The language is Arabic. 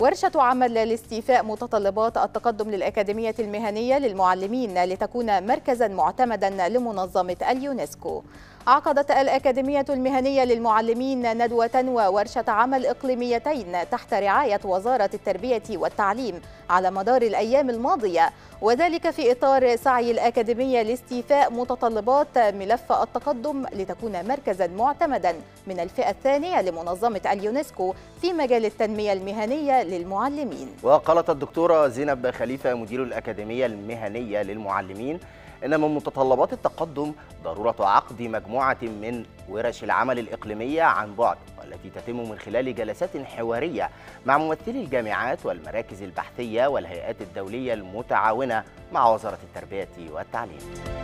ورشة عمل لاستيفاء متطلبات التقدم للأكاديمية المهنية للمعلمين لتكون مركزا معتمدا لمنظمة اليونسكو. عقدت الأكاديمية المهنية للمعلمين ندوة وورشة عمل إقليميتين تحت رعاية وزارة التربية والتعليم على مدار الأيام الماضية وذلك في إطار سعي الأكاديمية لاستيفاء متطلبات ملف التقدم لتكون مركزا معتمدا من الفئة الثانية لمنظمة اليونسكو في مجال التنمية المهنية للمعلمين. وقالت الدكتورة زينب خليفة مدير الأكاديمية المهنية للمعلمين إن من متطلبات التقدم ضرورة عقد مجموعة من ورش العمل الإقليمية عن بعد والتي تتم من خلال جلسات حوارية مع ممثلي الجامعات والمراكز البحثية والهيئات الدولية المتعاونة مع وزارة التربية والتعليم.